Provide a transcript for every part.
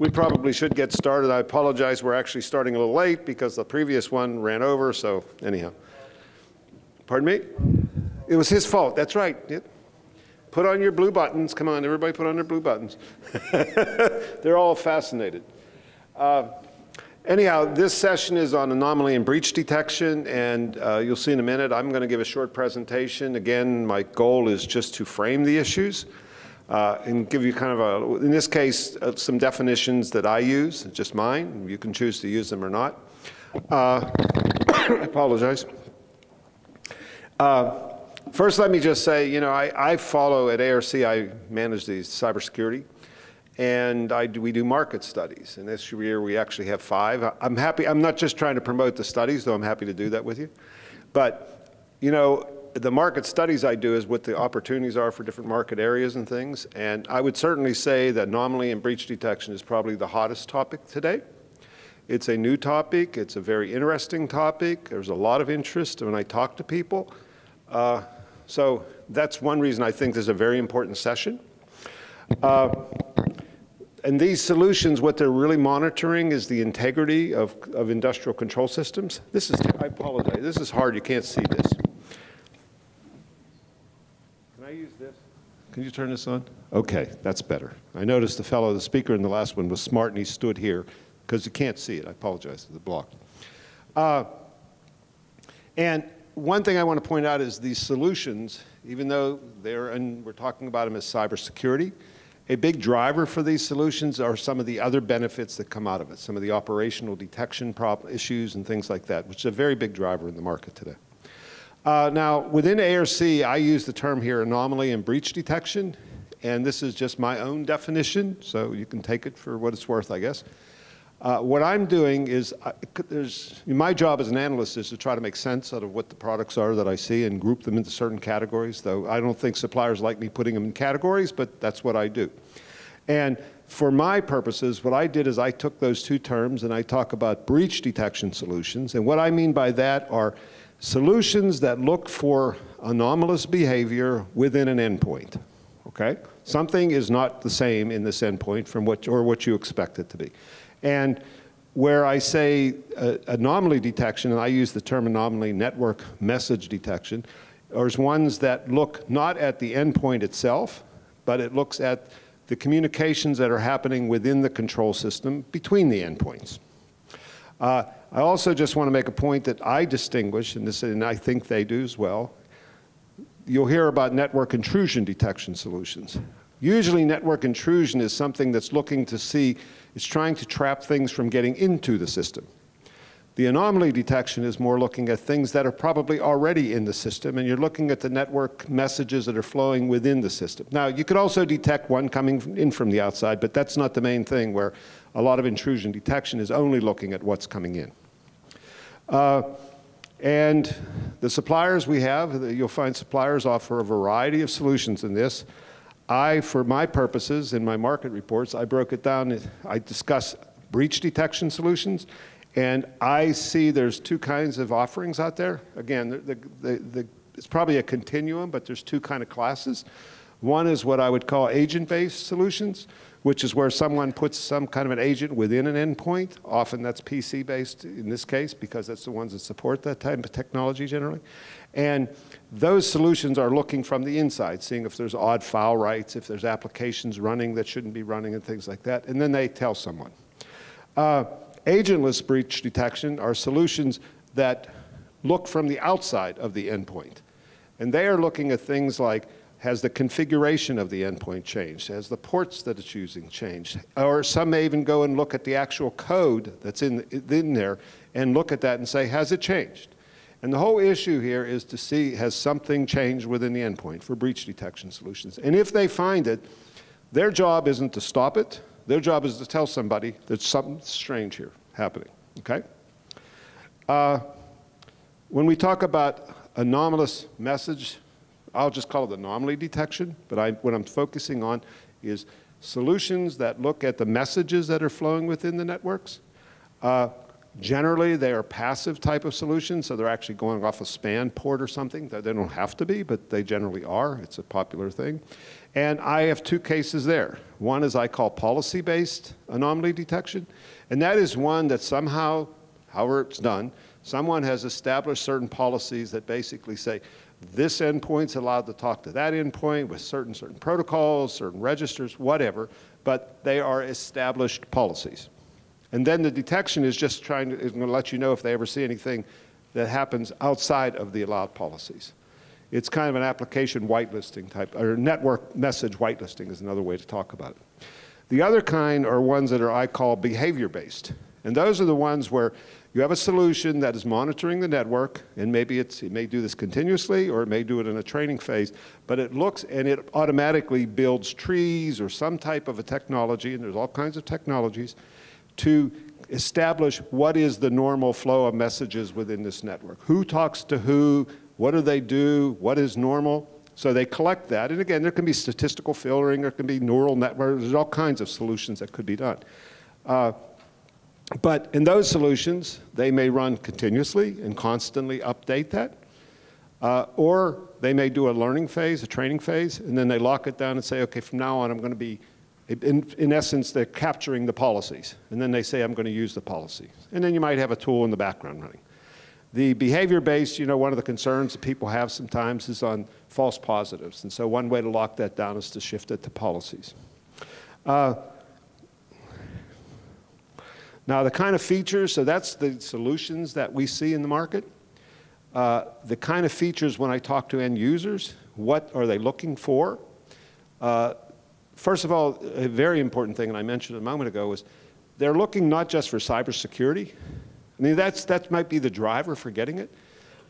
we probably should get started. I apologize, we're actually starting a little late because the previous one ran over, so anyhow. Pardon me? It was his fault, that's right. Yep. Put on your blue buttons. Come on, everybody put on their blue buttons. They're all fascinated. Uh, anyhow, this session is on anomaly and breach detection, and uh, you'll see in a minute, I'm going to give a short presentation. Again, my goal is just to frame the issues uh, and give you kind of a, in this case, uh, some definitions that I use, just mine. You can choose to use them or not. Uh, I apologize. Uh, first, let me just say, you know, I, I, follow at ARC, I manage the cybersecurity, and I we do market studies. And this year we actually have five. I'm happy, I'm not just trying to promote the studies, though I'm happy to do that with you. But, you know, the market studies I do is what the opportunities are for different market areas and things. And I would certainly say that anomaly and breach detection is probably the hottest topic today. It's a new topic. It's a very interesting topic. There's a lot of interest when I talk to people. Uh, so that's one reason I think this is a very important session. Uh, and these solutions, what they're really monitoring is the integrity of, of industrial control systems. This is, I apologize, this is hard, you can't see this. Can you turn this on? Okay, that's better. I noticed the fellow, the speaker in the last one was smart and he stood here because you can't see it. I apologize, for the block. Uh, and one thing I want to point out is these solutions, even though they're, and we're talking about them as cybersecurity, a big driver for these solutions are some of the other benefits that come out of it, some of the operational detection issues and things like that, which is a very big driver in the market today. Uh, now, within ARC, I use the term here anomaly and breach detection, and this is just my own definition, so you can take it for what it's worth, I guess. Uh, what I'm doing is, uh, my job as an analyst is to try to make sense out of what the products are that I see and group them into certain categories, though I don't think suppliers like me putting them in categories, but that's what I do. And for my purposes, what I did is I took those two terms and I talk about breach detection solutions, and what I mean by that are solutions that look for anomalous behavior within an endpoint. Okay? Something is not the same in this endpoint from what, or what you expect it to be. And where I say uh, anomaly detection, and I use the term anomaly network message detection, are ones that look not at the endpoint itself, but it looks at the communications that are happening within the control system between the endpoints. Uh, I also just want to make a point that I distinguish, and, this, and I think they do as well. You'll hear about network intrusion detection solutions. Usually network intrusion is something that's looking to see, it's trying to trap things from getting into the system. The anomaly detection is more looking at things that are probably already in the system, and you're looking at the network messages that are flowing within the system. Now, you could also detect one coming in from the outside, but that's not the main thing where a lot of intrusion detection is only looking at what's coming in. Uh, and the suppliers we have, you'll find suppliers offer a variety of solutions in this. I, for my purposes, in my market reports, I broke it down. I discuss breach detection solutions, and I see there's two kinds of offerings out there. Again, the, the, the, it's probably a continuum, but there's two kind of classes. One is what I would call agent-based solutions, which is where someone puts some kind of an agent within an endpoint. Often that's PC-based in this case because that's the ones that support that type of technology generally. And those solutions are looking from the inside, seeing if there's odd file rights, if there's applications running that shouldn't be running and things like that, and then they tell someone. Uh, agentless breach detection are solutions that look from the outside of the endpoint. And they are looking at things like has the configuration of the endpoint changed? Has the ports that it's using changed? Or some may even go and look at the actual code that's in, in there and look at that and say, has it changed? And the whole issue here is to see, has something changed within the endpoint for breach detection solutions? And if they find it, their job isn't to stop it. Their job is to tell somebody there's something strange here happening, okay? Uh, when we talk about anomalous message I'll just call it anomaly detection, but I, what I'm focusing on is solutions that look at the messages that are flowing within the networks. Uh, generally, they are passive type of solutions, so they're actually going off a span port or something. They don't have to be, but they generally are. It's a popular thing. And I have two cases there. One is I call policy-based anomaly detection, and that is one that somehow, however it's done, someone has established certain policies that basically say, this endpoint's allowed to talk to that endpoint with certain, certain protocols, certain registers, whatever, but they are established policies. And then the detection is just trying to, is going to let you know if they ever see anything that happens outside of the allowed policies. It's kind of an application whitelisting type, or network message whitelisting is another way to talk about it. The other kind are ones that are I call behavior-based. And those are the ones where you have a solution that is monitoring the network, and maybe it may do this continuously or it may do it in a training phase, but it looks and it automatically builds trees or some type of a technology, and there's all kinds of technologies, to establish what is the normal flow of messages within this network. Who talks to who, what do they do, what is normal? So they collect that, and again, there can be statistical filtering, there can be neural networks, there's all kinds of solutions that could be done. Uh, but in those solutions, they may run continuously and constantly update that. Uh, or they may do a learning phase, a training phase, and then they lock it down and say, okay, from now on I'm going to be, in, in essence, they're capturing the policies. And then they say, I'm going to use the policy. And then you might have a tool in the background running. The behavior-based, you know, one of the concerns that people have sometimes is on false positives. And so one way to lock that down is to shift it to policies. Uh, now, the kind of features, so that's the solutions that we see in the market. Uh, the kind of features when I talk to end users, what are they looking for? Uh, first of all, a very important thing, and I mentioned a moment ago, is they're looking not just for cybersecurity. I mean, that's, that might be the driver for getting it,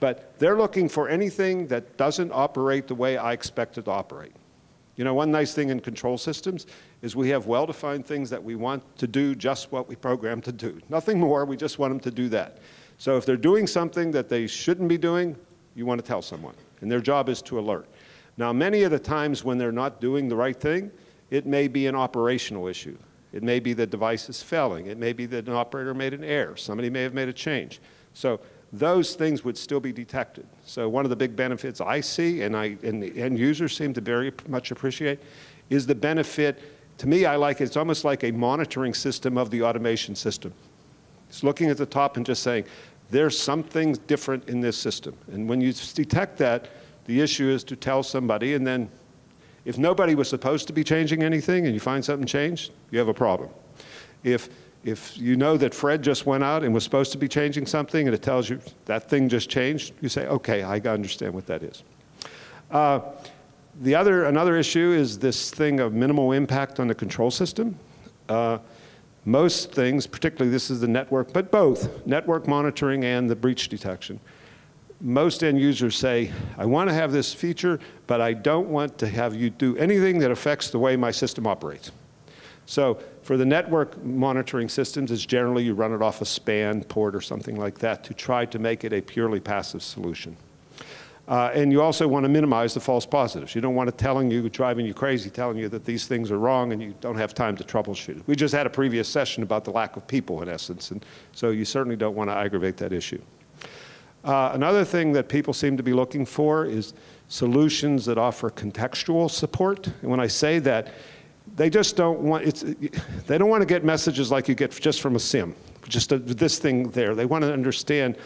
but they're looking for anything that doesn't operate the way I expect it to operate. You know, one nice thing in control systems is we have well-defined things that we want to do just what we program to do. Nothing more, we just want them to do that. So if they're doing something that they shouldn't be doing, you want to tell someone. And their job is to alert. Now, many of the times when they're not doing the right thing, it may be an operational issue. It may be the device is failing. It may be that an operator made an error. Somebody may have made a change. So those things would still be detected. So one of the big benefits I see, and, I, and the end users seem to very much appreciate, is the benefit, to me I like it, it's almost like a monitoring system of the automation system. It's looking at the top and just saying, there's something different in this system. And when you detect that, the issue is to tell somebody, and then if nobody was supposed to be changing anything and you find something changed, you have a problem. If if you know that Fred just went out and was supposed to be changing something and it tells you that thing just changed, you say, okay, I understand what that is. Uh, the other, another issue is this thing of minimal impact on the control system. Uh, most things, particularly this is the network, but both, network monitoring and the breach detection, most end users say, I want to have this feature, but I don't want to have you do anything that affects the way my system operates. So for the network monitoring systems, it's generally you run it off a span port or something like that to try to make it a purely passive solution. Uh, and you also want to minimize the false positives. You don't want it telling you, driving you crazy, telling you that these things are wrong and you don't have time to troubleshoot. We just had a previous session about the lack of people in essence, and so you certainly don't want to aggravate that issue. Uh, another thing that people seem to be looking for is solutions that offer contextual support. And when I say that, they just don't want, it's, they don't want to get messages like you get just from a SIEM, just a, this thing there. They want to understand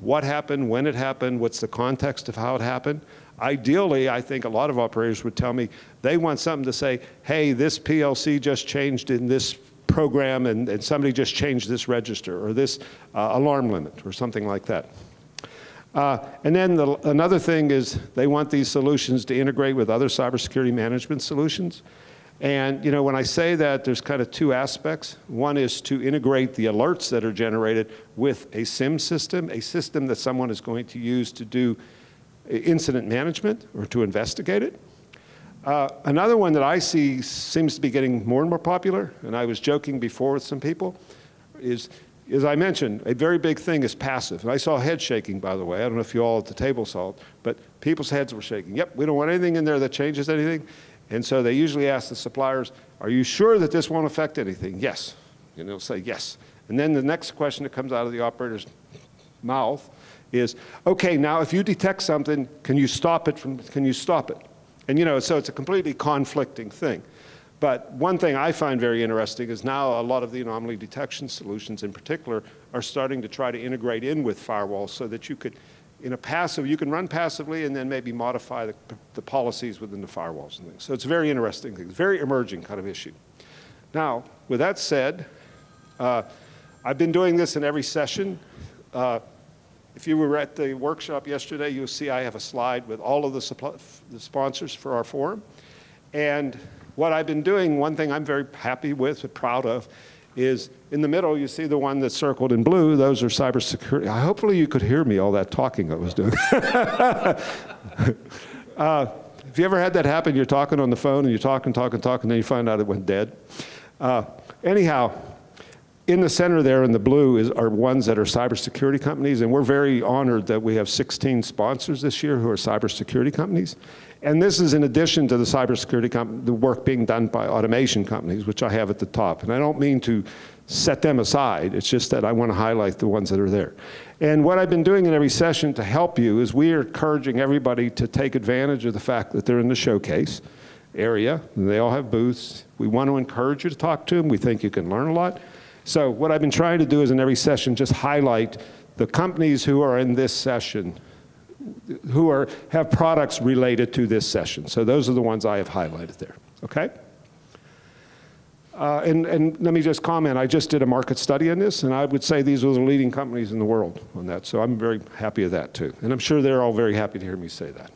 what happened, when it happened, what's the context of how it happened. Ideally, I think a lot of operators would tell me they want something to say, hey, this PLC just changed in this program and, and somebody just changed this register or this uh, alarm limit or something like that. Uh, and then the, another thing is they want these solutions to integrate with other cybersecurity management solutions. And you know, when I say that, there's kind of two aspects. One is to integrate the alerts that are generated with a SIEM system, a system that someone is going to use to do incident management or to investigate it. Uh, another one that I see seems to be getting more and more popular, and I was joking before with some people, is, as I mentioned, a very big thing is passive. And I saw head shaking, by the way. I don't know if you all at the table saw it, but people's heads were shaking. Yep, we don't want anything in there that changes anything. And so they usually ask the suppliers, are you sure that this won't affect anything? Yes. And they'll say yes. And then the next question that comes out of the operator's mouth is, okay, now if you detect something, can you stop it from, can you stop it? And you know, so it's a completely conflicting thing. But one thing I find very interesting is now a lot of the anomaly detection solutions in particular are starting to try to integrate in with firewalls so that you could, in a passive, you can run passively and then maybe modify the, the policies within the firewalls and things. So it's a very interesting thing, very emerging kind of issue. Now, with that said, uh, I've been doing this in every session. Uh, if you were at the workshop yesterday, you'll see I have a slide with all of the, the sponsors for our forum. And what I've been doing, one thing I'm very happy with and proud of, is in the middle, you see the one that's circled in blue. Those are cybersecurity. Hopefully you could hear me, all that talking I was doing. uh, you ever had that happen? You're talking on the phone and you're talking, talking, talking, and then you find out it went dead. Uh, anyhow, in the center there in the blue is, are ones that are cybersecurity companies, and we're very honored that we have 16 sponsors this year who are cybersecurity companies. And this is in addition to the cybersecurity the work being done by automation companies, which I have at the top. And I don't mean to set them aside, it's just that I want to highlight the ones that are there. And what I've been doing in every session to help you is we are encouraging everybody to take advantage of the fact that they're in the showcase area. They all have booths. We want to encourage you to talk to them. We think you can learn a lot. So what I've been trying to do is in every session just highlight the companies who are in this session who are, have products related to this session. So those are the ones I have highlighted there, okay? Uh, and, and let me just comment, I just did a market study on this, and I would say these are the leading companies in the world on that, so I'm very happy of that too. And I'm sure they're all very happy to hear me say that.